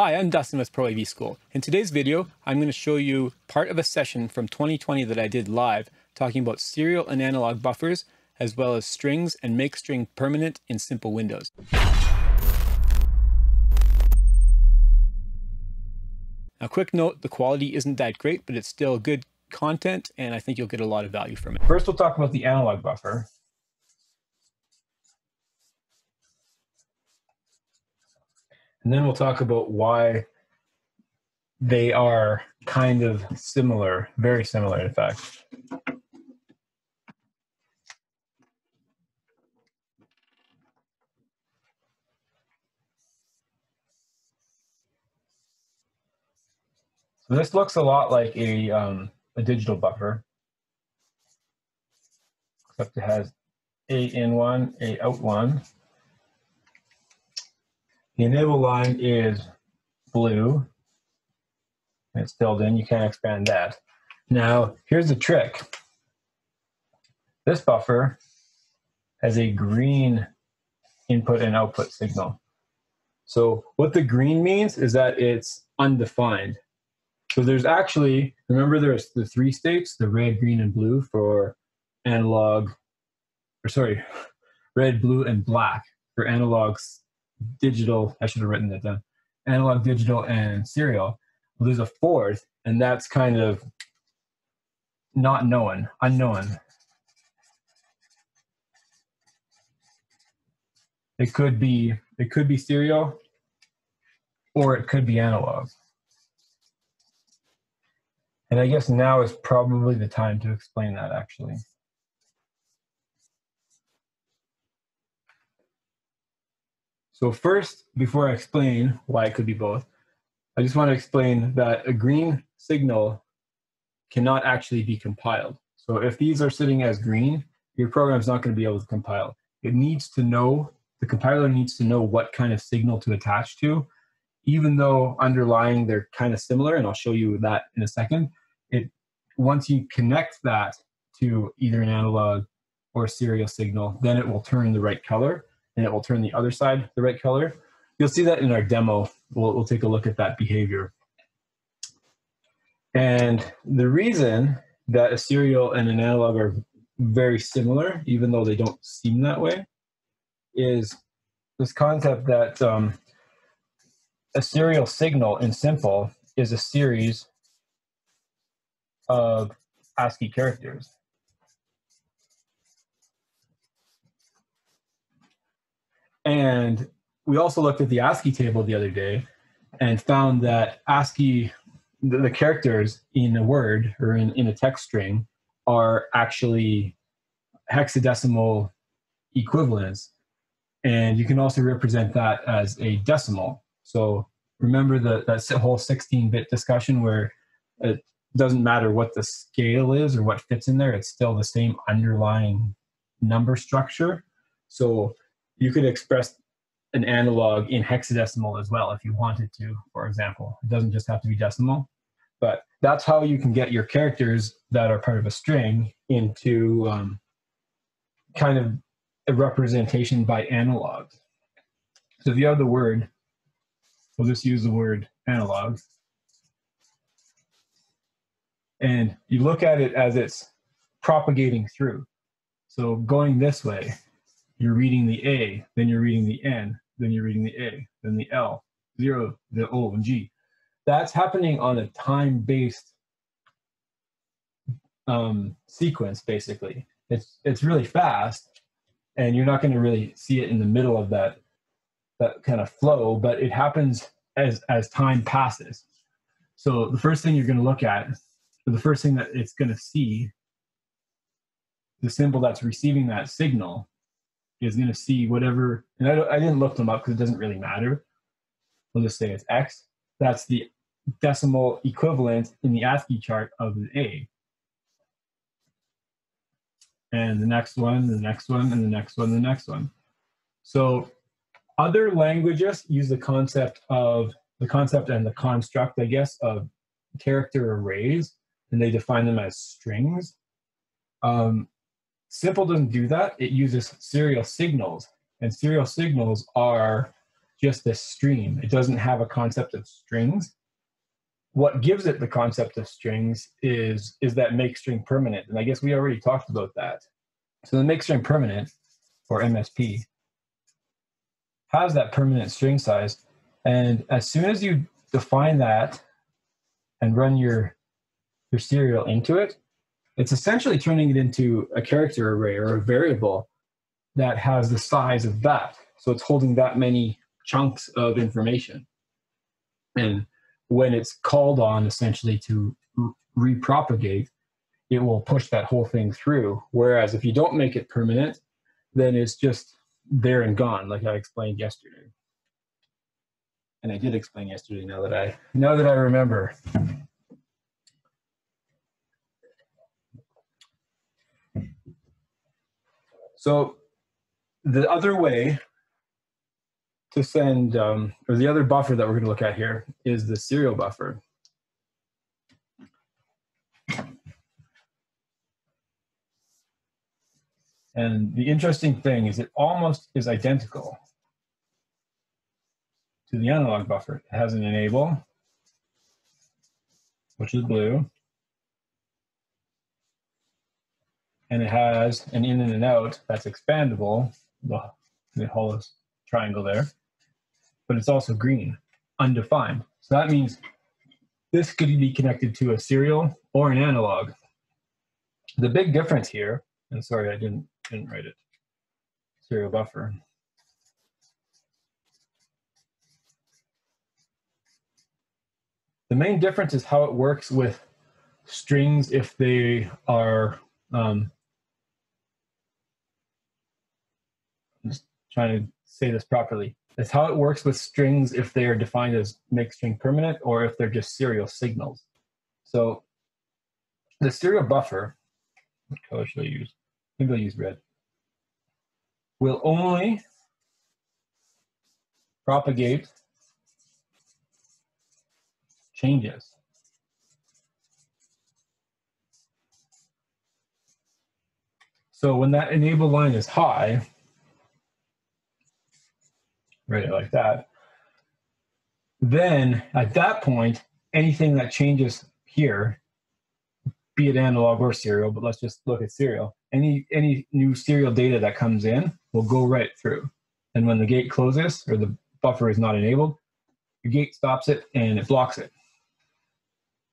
Hi, I'm Dustin with Pro AV School. In today's video, I'm going to show you part of a session from 2020 that I did live talking about serial and analog buffers, as well as strings and make string permanent in SIMPL Windows. Now, quick note, the quality isn't that great, but it's still good content, and I think you'll get a lot of value from it. First, we'll talk about the analog buffer. And then we'll talk about why they are kind of similar, very similar, in fact. So this looks a lot like a, um, a digital buffer, except it has a in one, a out one. The enable line is blue. It's filled in, you can't expand that. Now, here's the trick. This buffer has a green input and output signal. So what the green means is that it's undefined. So there's actually, remember there's the three states, the red, green, and blue for analog, or sorry, red, blue, and black for analogs digital. I should have written that down. Analog, digital, and serial. Well, there's a fourth, and that's kind of not known, unknown. It could be it could be serial, or it could be analog. And I guess now is probably the time to explain that actually. So first, before I explain why it could be both, I just want to explain that a green signal cannot actually be compiled. So if these are sitting as green, your program is not going to be able to compile. It needs to know, the compiler needs to know what kind of signal to attach to, even though underlying they're kind of similar, and I'll show you that in a second. It Once you connect that to either an analog or serial signal, then it will turn the right color and it will turn the other side the right color. You'll see that in our demo. We'll, we'll take a look at that behavior. And the reason that a serial and an analog are very similar, even though they don't seem that way, is this concept that um, a serial signal in SIMPL is a series of ASCII characters. And we also looked at the ASCII table the other day and found that ASCII, the, the characters in a word or in, in a text string are actually hexadecimal equivalents. And you can also represent that as a decimal. So remember the, that whole 16 bit discussion where it doesn't matter what the scale is or what fits in there, it's still the same underlying number structure. So you could express an analog in hexadecimal as well if you wanted to, for example. It doesn't just have to be decimal. But that's how you can get your characters that are part of a string into um, kind of a representation by analogs. So if you have the word, we'll just use the word analog. And you look at it as it's propagating through. So going this way, you're reading the A, then you're reading the N, then you're reading the A, then the L, zero, the O, and G. That's happening on a time-based um, sequence, basically. It's it's really fast, and you're not going to really see it in the middle of that that kind of flow, but it happens as as time passes. So the first thing you're going to look at, the first thing that it's going to see, the symbol that's receiving that signal is going to see whatever, and I, I didn't look them up because it doesn't really matter. We'll just say it's X. That's the decimal equivalent in the ASCII chart of an A. And the next one, the next one, and the next one, the next one. So other languages use the concept of the concept and the construct, I guess, of character arrays, and they define them as strings. Um, SIMPL doesn't do that. It uses serial signals, and serial signals are just this stream. It doesn't have a concept of strings. What gives it the concept of strings is is that make string permanent, and I guess we already talked about that. So the make string permanent, or MSP, has that permanent string size, and as soon as you define that and run your your serial into it, it's essentially turning it into a character array or a variable that has the size of that. So it's holding that many chunks of information. And when it's called on essentially to repropagate, it will push that whole thing through. Whereas if you don't make it permanent, then it's just there and gone, like I explained yesterday. And I did explain yesterday now that I now that I remember. So the other way to send, um, or the other buffer that we're going to look at here is the serial buffer. And the interesting thing is it almost is identical to the analog buffer. It has an enable, which is blue, and it has an in and an out that's expandable, the, the hollow triangle there, but it's also green, undefined. So that means this could be connected to a serial or an analog. The big difference here, and sorry I didn't, didn't write it, serial buffer. The main difference is how it works with strings if they are um, trying to say this properly. It's how it works with strings if they are defined as make string permanent or if they're just serial signals. So the serial buffer, what color should I use? Maybe I'll use red. Will only propagate changes. So when that enable line is high, right like that. Then at that point, anything that changes here, be it analog or serial, but let's just look at serial. Any any new serial data that comes in will go right through. And when the gate closes or the buffer is not enabled, the gate stops it and it blocks it.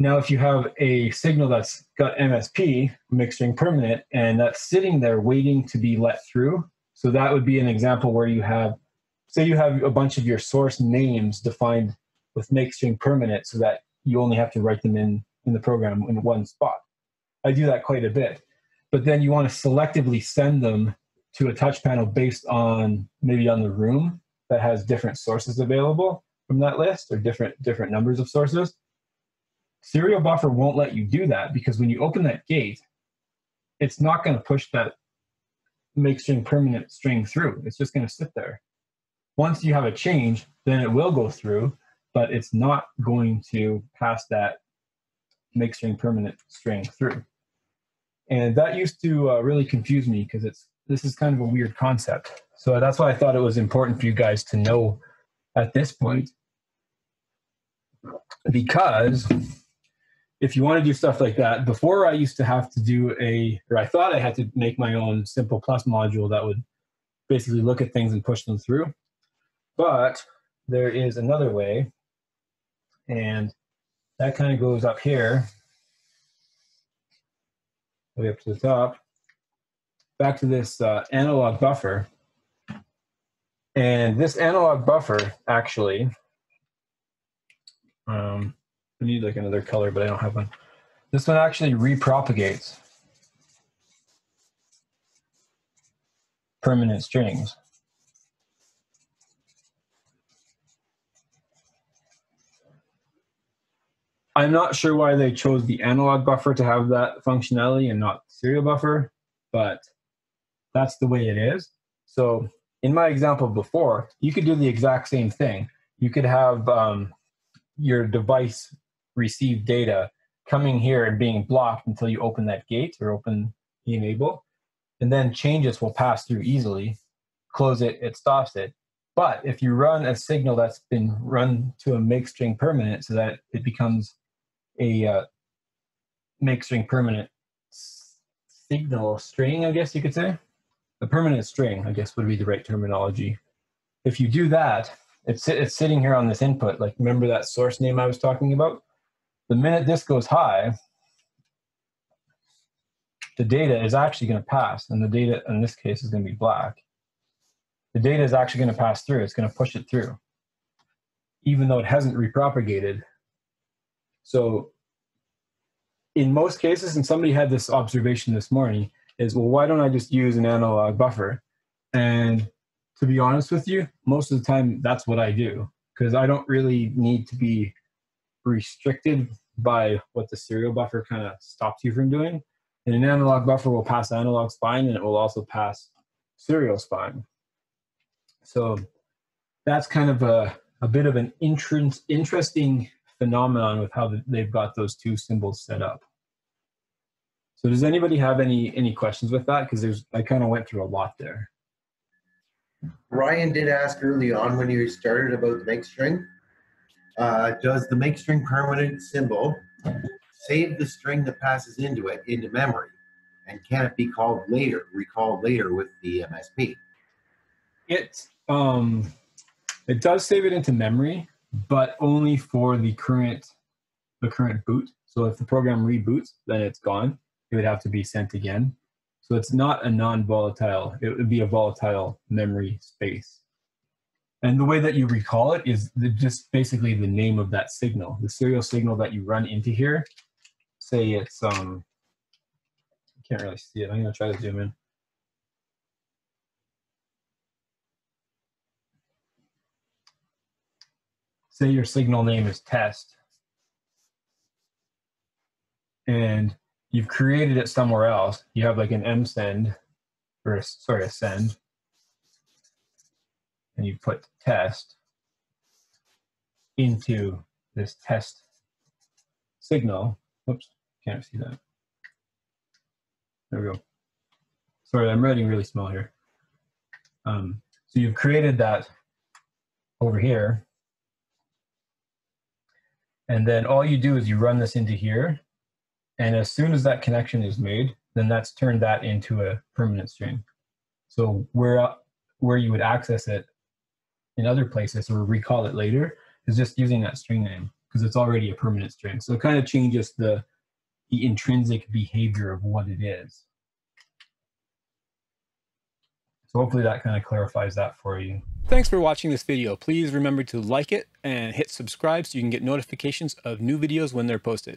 Now, if you have a signal that's got MSP, make string permanent, and that's sitting there waiting to be let through, so that would be an example where you have say you have a bunch of your source names defined with make string permanent so that you only have to write them in in the program in one spot. I do that quite a bit. But then you want to selectively send them to a touch panel based on maybe on the room that has different sources available from that list or different different numbers of sources. Serial buffer won't let you do that because when you open that gate, it's not going to push that make string permanent string through. It's just going to sit there. Once you have a change, then it will go through, but it's not going to pass that make string permanent string through. And that used to uh, really confuse me because it's this is kind of a weird concept. So that's why I thought it was important for you guys to know at this point. Because if you want to do stuff like that, before I used to have to do a, or I thought I had to make my own SIMPL plus module that would basically look at things and push them through. But there is another way, and that kind of goes up here, way up to the top, back to this uh, analog buffer. And this analog buffer actually, um, I need like another color, but I don't have one. This one actually repropagates permanent strings. I'm not sure why they chose the analog buffer to have that functionality and not serial buffer, but that's the way it is. So in my example before, you could do the exact same thing. You could have um, your device receive data coming here and being blocked until you open that gate or open the enable. And then changes will pass through easily. Close it, it stops it. But if you run a signal that's been run to a make string permanent so that it becomes a uh, make string permanent signal string, I guess you could say. The permanent string, I guess, would be the right terminology. If you do that, it's, it's sitting here on this input. Like, remember that source name I was talking about? The minute this goes high, the data is actually going to pass, and the data in this case is going to be black. The data is actually going to pass through. It's going to push it through, even though it hasn't repropagated. So in most cases, and somebody had this observation this morning, is well, why don't I just use an analog buffer? And to be honest with you, most of the time that's what I do because I don't really need to be restricted by what the serial buffer kind of stops you from doing. And an analog buffer will pass analog spine and it will also pass serial spine. So that's kind of a, a bit of an interest, interesting phenomenon with how they've got those two symbols set up. So does anybody have any any questions with that? Because there's I kind of went through a lot there. Ryan did ask early on when you started about the make string. Uh, does the make string permanent symbol save the string that passes into it into memory? And can it be called later, recalled later with the MSP? It um, it does save it into memory, but only for the current the current boot. So if the program reboots, then it's gone it would have to be sent again. So it's not a non-volatile, it would be a volatile memory space. And the way that you recall it is the, just basically the name of that signal, the serial signal that you run into here. Say it's, um, I can't really see it. I'm gonna try to zoom in. Say your signal name is test. And you've created it somewhere else. You have like an M send, or a, sorry, a send, and you put test into this test signal. Whoops, can't see that. There we go. Sorry, I'm writing really small here. Um, so you've created that over here. And then all you do is you run this into here and as soon as that connection is made, then that's turned that into a permanent string. So where, where you would access it in other places or recall it later is just using that string name because it's already a permanent string. So it kind of changes the, the intrinsic behavior of what it is. So hopefully that kind of clarifies that for you. Thanks for watching this video. Please remember to like it and hit subscribe so you can get notifications of new videos when they're posted.